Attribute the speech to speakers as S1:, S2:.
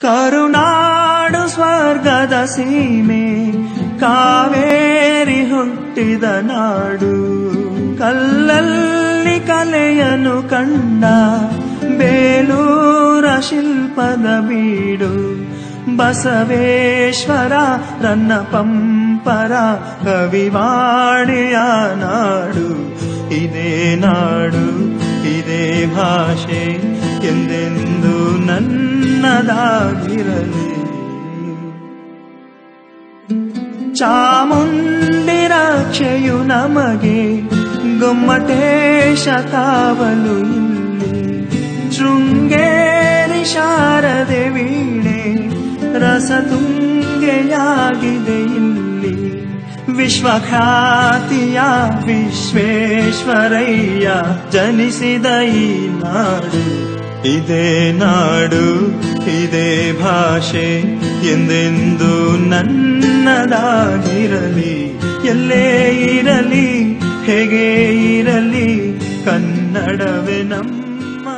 S1: ಕರುನಾಡು ಸ್ವರ್ಗದ ಸೀಮೆ ಕಾವೇರಿ ಹುಟ್ಟಿದ ನಾಡು ಕಲ್ಲಲ್ಲಿ ಕಲೆಯನ್ನು ಕಂಡ ಬೇಲೂರ ಶಿಲ್ಪದ ಬೀಡು ಬಸವೇಶ್ವರ ರನ್ನ ಪಂಪರ ಕವಿವಾಣಿಯ ನಾಡು ಇದೇ ನಾಡು, ಇದೇ ಭಾಷೆ, ಎಂದೆಂದು ನನ್ನದಾಗಿರಲಿ ಚಾಮುಂಡಿ ರಾಕ್ಷೆಯು ನಮಗೆ ಗೊಮ್ಮಟೇಶ ಕಾವಲು ಇಲ್ಲಿ. ಶೃಂಗೇರಿ ಶಾರದೆ ವೀಣೆ ರಸತುಂಗೆಯಾಗಿದೆ ಇಲ್ಲಿ. ವಿಶ್ವಖ್ಯಾತಿಯ ವಿಶ್ವೇಶ್ವರಯ್ಯ ಜನಿಸಿದ ಈ ನಾಡು. ಇದೇ ನಾಡು ಇದೇ ಭಾಷೆ ಎಂದೆಂದು ನನ್ನದಾಗಿರಲಿ ಎಲ್ಲೇ ಇರಲಿ ಹೇಗೆ ಇರಲಿ ಕನ್ನಡವೇ ನಮ್ಮ